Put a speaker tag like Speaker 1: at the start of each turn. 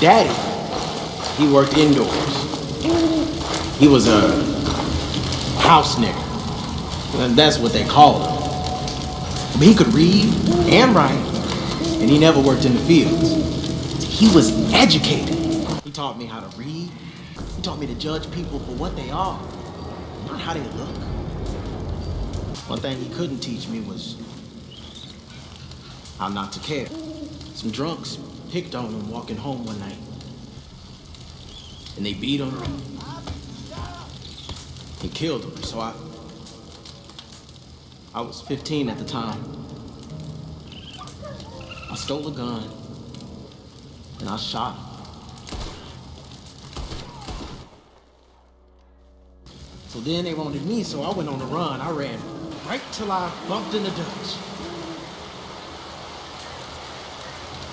Speaker 1: Daddy, he worked indoors. He was a house nigger. And that's what they called him. But he could read and write, and he never worked in the fields. He was educated. He taught me how to read. He taught me to judge people for what they are, not how they look. One thing he couldn't teach me was how not to care. Some drunks picked on him walking home one night. And they beat him and killed him. So I I was 15 at the time. I stole a gun and I shot him. So then they wanted me, so I went on the run. I ran right till I bumped into Dutch.